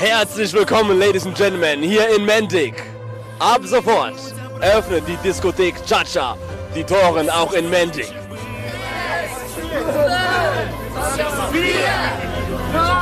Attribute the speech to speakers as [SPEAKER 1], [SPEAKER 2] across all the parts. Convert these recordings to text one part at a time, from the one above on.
[SPEAKER 1] Herzlich willkommen, Ladies and Gentlemen, hier in Mendig. Ab sofort öffnet die Diskothek Chacha die Toren auch in Mendig.
[SPEAKER 2] Yes. Yes. Yes.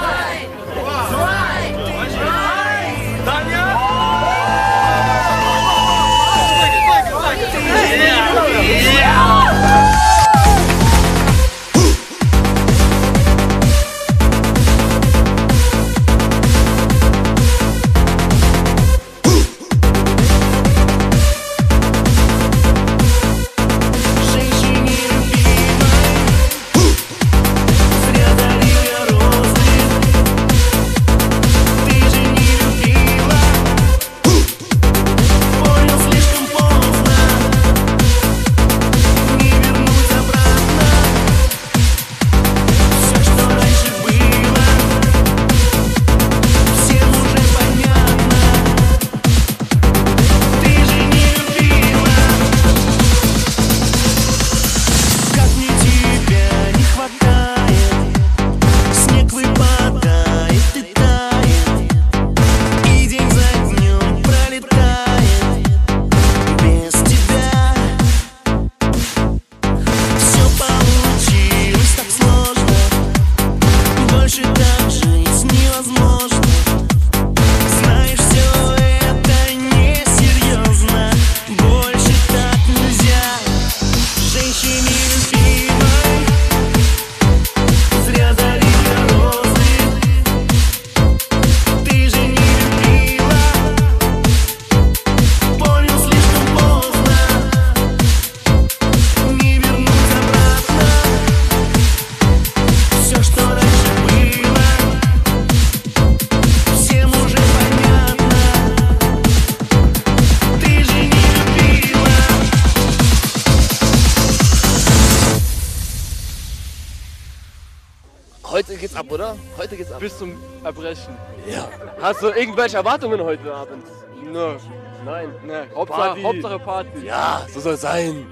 [SPEAKER 1] Heute geht's ab, oder? Heute geht's ab.
[SPEAKER 3] Bis zum Erbrechen.
[SPEAKER 1] Ja. Hast du irgendwelche Erwartungen heute Abend?
[SPEAKER 3] Nö.
[SPEAKER 1] Nein.
[SPEAKER 3] Ne, Hauptsache Party. Hauptsache Party.
[SPEAKER 1] Ja, so soll es sein.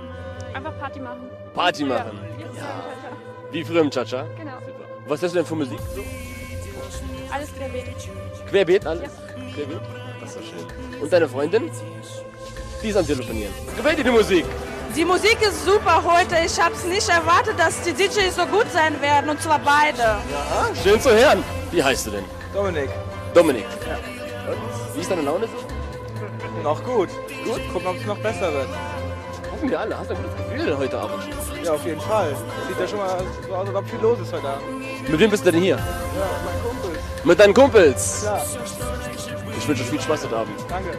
[SPEAKER 4] Einfach Party machen.
[SPEAKER 1] Party machen.
[SPEAKER 4] Ja.
[SPEAKER 1] Wie früher im Chacha.
[SPEAKER 4] Genau.
[SPEAKER 1] Was hast du denn für Musik? So?
[SPEAKER 4] Alles querbeet.
[SPEAKER 1] Querbeet alles? Querbeet? Das ist doch schön. Und deine Freundin? Die ist am Telefonieren. Gefällt dir die Musik?
[SPEAKER 5] Die Musik ist super heute. Ich habe es nicht erwartet, dass die DJs so gut sein werden. Und zwar beide.
[SPEAKER 1] Ja, schön zu hören. Wie heißt du denn?
[SPEAKER 3] Dominik.
[SPEAKER 1] Dominik. Und? Wie ist deine Laune so?
[SPEAKER 3] Noch gut. Gut. Gucken, ob es noch besser wird.
[SPEAKER 1] Gucken wir alle. Hast du ein gutes Gefühl denn heute Abend?
[SPEAKER 3] Ja, auf jeden Fall. Sieht ja schon mal so aus, als ob viel los ist heute Abend.
[SPEAKER 1] Mit wem bist du denn hier?
[SPEAKER 3] Ja, mein Kumpel.
[SPEAKER 1] Mit deinen Kumpels.
[SPEAKER 3] Ja,
[SPEAKER 1] Ich wünsche euch viel Spaß heute Abend.
[SPEAKER 3] danke.